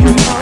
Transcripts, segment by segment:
you.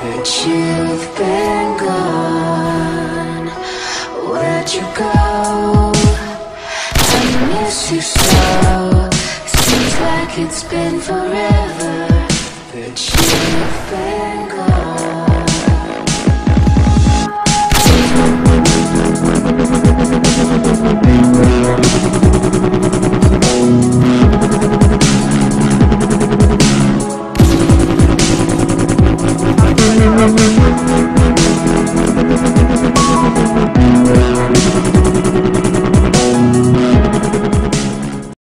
That you've been gone. Where'd you go? I miss you so. Seems like it's been forever. That you've been gone